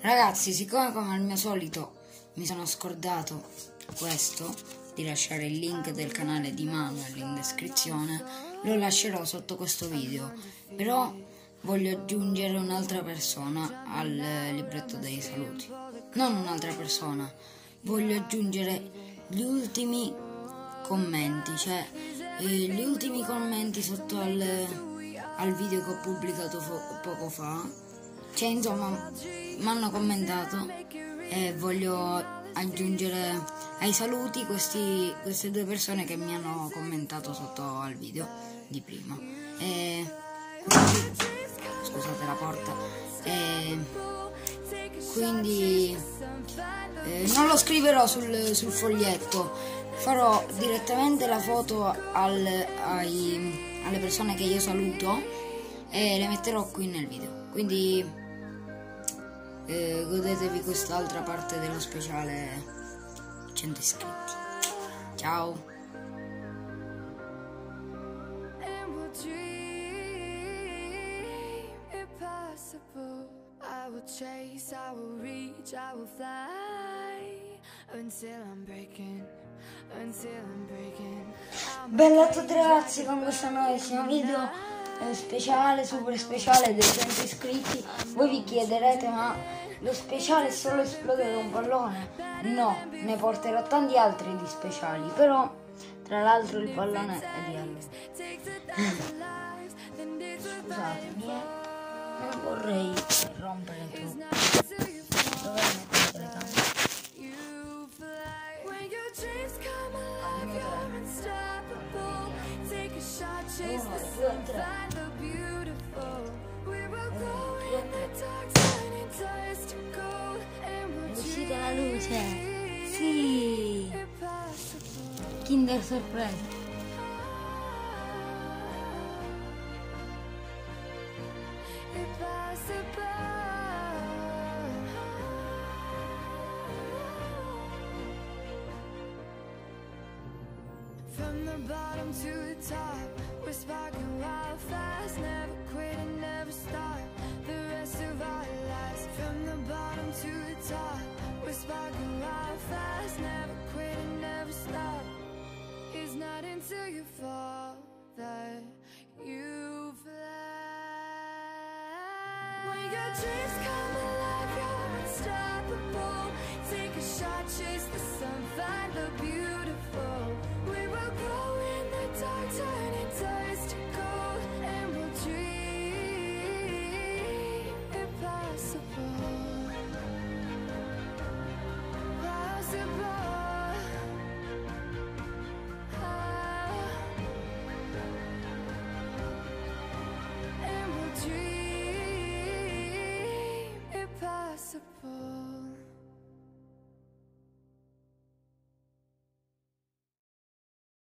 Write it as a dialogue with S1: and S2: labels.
S1: Ragazzi, siccome come al mio solito mi sono scordato questo, di lasciare il link del canale di Manuel in descrizione, lo lascerò sotto questo video. Però voglio aggiungere un'altra persona al libretto dei saluti. Non un'altra persona, voglio aggiungere gli ultimi commenti, cioè eh, gli ultimi commenti sotto al, al video che ho pubblicato poco fa cioè, insomma, mi hanno commentato e voglio aggiungere ai saluti questi, queste due persone che mi hanno commentato sotto al video di prima. E, scusate la porta. E, quindi eh, non lo scriverò sul, sul, foglietto, farò direttamente la foto al, ai, alle persone che io saluto e le metterò qui nel video. Quindi eh, godetevi quest'altra parte dello speciale 100 iscritti. Ciao! Chase, I will reach, I will fly until I'm breaking, until I'm breaking. Bella a tutti ragazzi con questo nuovissimo video speciale, super speciale dei 100 iscritti. Voi vi chiederete ma lo speciale è solo esplodere un pallone? No, ne porterò tanti altri di speciali, però tra l'altro il pallone è di Halloween. Scusatemi, eh. non vorrei rompere troppo. Dove chase the oh, sun, find the beautiful. We will
S2: go in the
S1: dark side and dust to gold and we'll
S2: dream.
S1: Kinder Surprise. From the bottom to the top, we're sparking wild fast, never quit and never stop. The rest of our lives, from the bottom to the top. We're sparking wild fast, never quit and never stop. It's not until you fall that you fly. When your dreams come alive, you're unstoppable. Take a shot, chase the sun, find the beautiful Impossible.